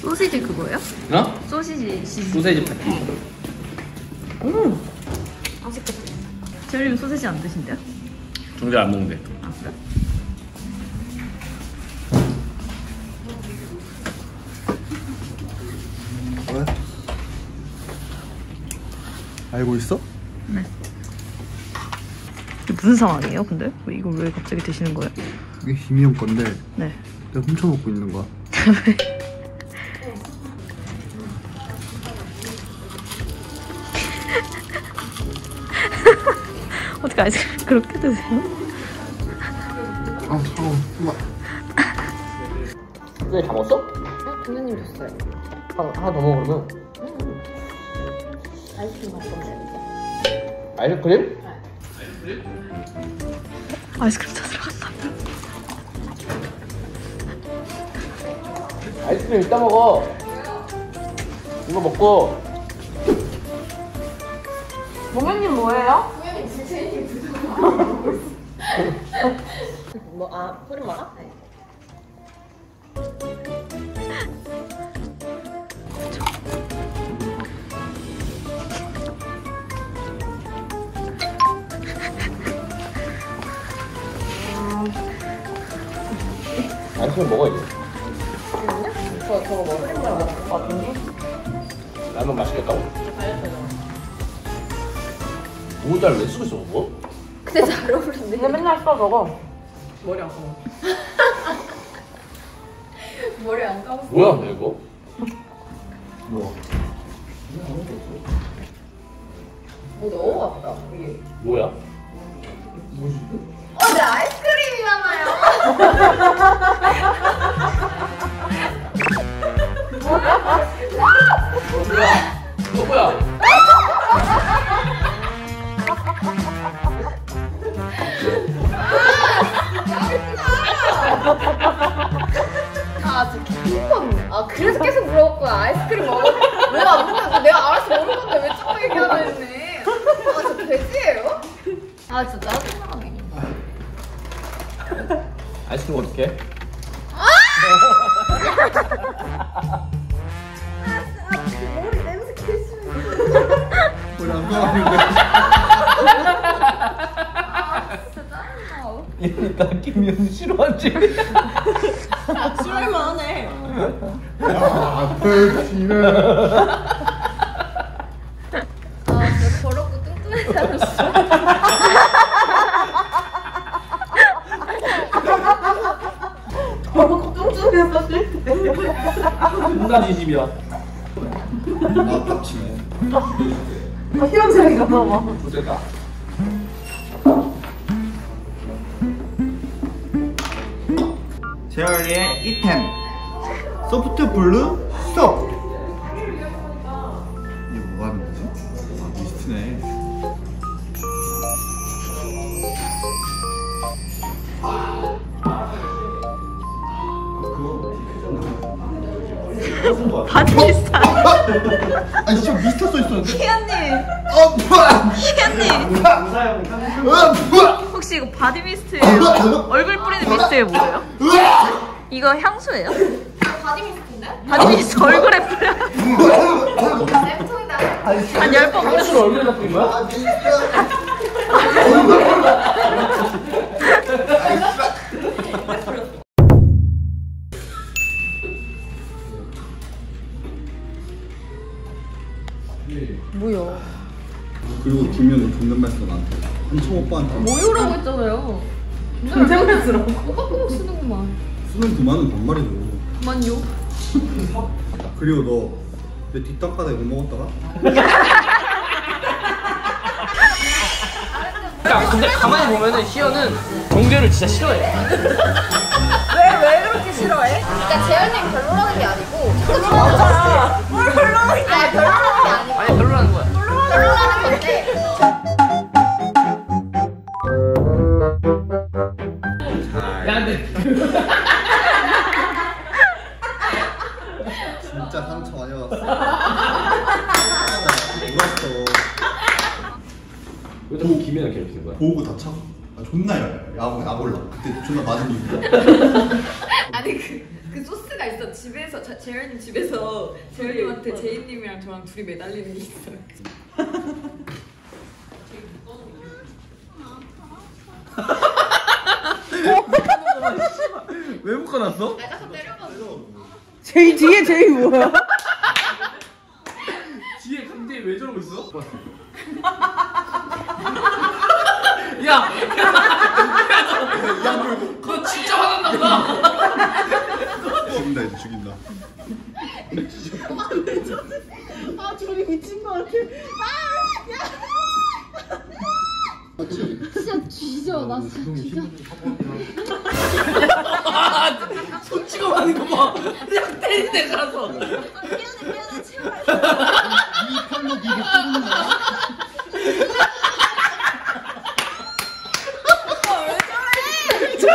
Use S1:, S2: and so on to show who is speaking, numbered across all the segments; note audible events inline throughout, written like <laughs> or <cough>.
S1: 소시지 그거예요?
S2: 어?
S1: 소시지 시
S2: 소세지 파티.
S1: 음. 재열님 소시지 안 드신대요?
S2: 정잘 안 먹는데.
S1: 아 그래?
S3: 알고 있어?
S1: 이게 무슨 상황이에요 근데? 왜 이걸 왜 갑자기 드시는 거예요?
S3: 이게 희미 형 건데
S1: 네
S3: 내가 훔쳐 먹고 있는 거야 <laughs>
S1: 어떻게 아이스크림 그렇게 드세요?
S3: 아 차가워 우와.
S2: 왜다 먹었어?
S4: 부모님 줬어요.
S2: 하나, 하나 더 그러면.
S4: 아이스크림 맛있던데.
S2: 아이스크림?
S1: 아이스크림 다 들어갔다
S2: 아이스크림 이따 먹어. 이거 먹고.
S4: 부모님 뭐예요? <laughs> 뭐, 아, 소리 말아?
S2: 아 이스크림 먹어야지.
S4: 저, 저거 뭐, 먹을 것 같은데?
S2: 라면 맛있겠다고. 오늘날 왜 쓰고 있어 그거?
S4: 근데 잘 어울리는데? 근데 맨날 써, 저거. 머리 안 감아. <laughs> 머리 안 감았어.
S2: 뭐야 근데 이거?
S4: 뭐뭐 너무 같다, 이게.
S2: 뭐야?
S4: 어, 내 아이스크림이잖아 아, 개킹받네. 아, 그래서 계속 물어봤구나. 아이스크림 먹어. 왜안 먹는데? 내가 알아서 먹을 건데 왜 자꾸 얘기하나 했네. 아, 저 돼지예요? 아, 진짜 짜증나네.
S2: 아이스크림 어떻게?
S4: 머리 냄새 개심해.
S3: 우리 안 가는데
S2: 이러니까 김현 싫어하지. <laughs>
S3: 앞을 치는
S4: 아, 진짜 더럽고 뚱뚱한 사람 진짜. 더럽고 뚱뚱해서 싫대.
S2: 누가 지집이야?
S3: 아 깝치네
S4: 희망사이가 봐봐.
S2: 어쨌다.
S3: 제얼리의 이템 소프트 블루 스톱 이게 뭐 하는 거지? 아 mist네.
S1: 바디스타
S3: 아니 진짜 미스터 써있었는데?
S1: 희연님.
S3: 어 뭐야?
S1: 희연님.
S3: 어 뭐야?
S1: 혹시 이거 body mist예요? 얼굴 뿌리는 mist예요 뭐예요? 이거 향수예요?
S4: mist인데?
S1: body mist 얼굴에 뿌려
S4: 쌤통이다.
S1: 한열번 뿌려
S2: 향수를 얼굴에 뿌린 거야?
S3: 아
S4: 뭐야?
S3: 그리고 김현우 존댓말 써 나한테 한청 오빠한테
S4: 뭐요라고 했잖아요. 존댓말스러워. 오빠 꼭 쓰는구만.
S3: 쓰는 그만은 반말이죠
S4: 그 만요.
S3: 그리고 너 내 뒷담가다 이거 먹었다가
S2: 야, 근데 가만히 보면은 희연은 정재를 진짜 싫어해.
S4: 그러니까 재현님 별로라는 게 아니고 별로라는 뭘 별로라는 게 아니 별로라는 게 아니고
S2: 아니 별로라는 거야.
S4: 별로라는 건데
S2: 야, 근데 괴롭히는 거야?
S3: 보고 다쳐? 아, 존나 야 야구 야골라 그때 존나 맞은 이유 <laughs>
S4: 아니 그, 그 소스가 있어 집에서 자, 재현님 집에서 <laughs> 재현님한테 제이님이랑 저랑 둘이 매달리는 게 있어요 <laughs>
S2: 왜 묶어놨어?
S4: 나가서 때려봐
S5: 제이 뒤에 제이 뭐야?
S2: 뒤에 강대이 왜 저러고 있어? 야! 야, 너, 너 진짜 화났나 보다!
S3: 죽인다 이제 죽인다
S5: 아 저리 미친 거 같아.
S6: 진짜 뒤져 나 진짜 뒤져
S2: 손 찍어 하는 거 봐! 그냥 때리네, 가서!
S6: 미안해 미안해 제발
S3: 이 팔로 니를 끄는 거야?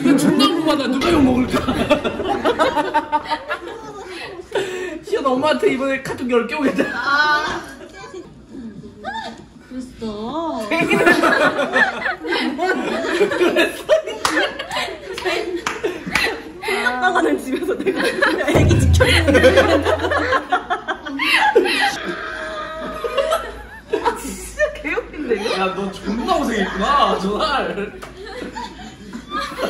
S2: 이거, 존나 궁금하다. 누가 욕 먹을까? <laughs> 시연 엄마한테 이번에 카톡 10개 오겠다.
S5: 됐어. 아빠가는 집에서 내가 애기 지켜주는 아 진짜 개웃긴데.
S2: 야, 너 존나 고생했구나,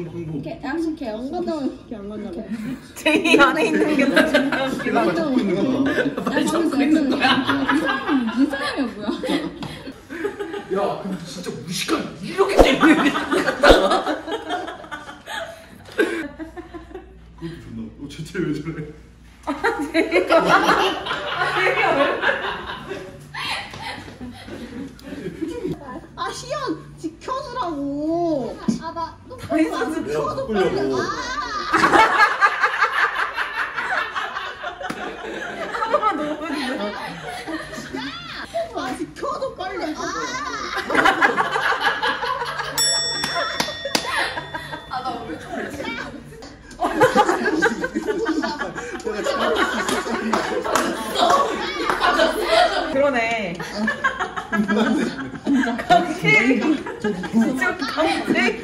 S3: 항복 항복
S6: 이렇게 양식해 엉거덩 이렇게 엉거덩
S5: 제이 안에 있는 게.
S3: 발 잡고 있는
S2: 잡고 있는 거야.
S6: 무슨 사람이야 뭐야?
S2: 야, 근데 진짜 무식한 이렇게 때리는 <laughs>
S3: 그것도 존나? 어, 쟤왜 저래?
S6: 아
S5: 그러네. 강제. 진짜 강제.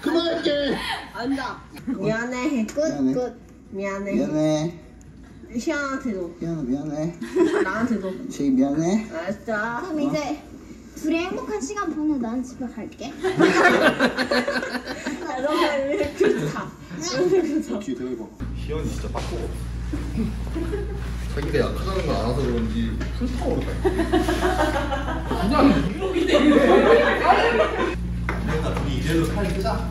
S3: 그만할게
S6: 앉아
S5: 미안해.
S6: 끝 끝
S5: 미안해.
S7: 미안해.
S5: 시안한테도
S7: 미안해, 미안해.
S5: 나한테도.
S7: 제이 미안해.
S5: 알았어.
S6: 그럼 이제 둘이 행복한 시간 보내 난 집에 갈게
S5: 너무 이렇게 좋다.
S3: 뒤에 대봐 희연이 진짜 바꾸고 자기가 약하다는 걸 알아서 그런지 풀타오르다
S2: 그냥 때리네.
S3: 내가 둘이 이대로 칼 끄자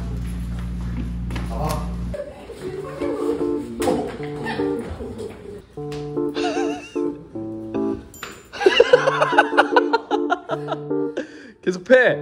S3: 봐봐
S2: 계속 패.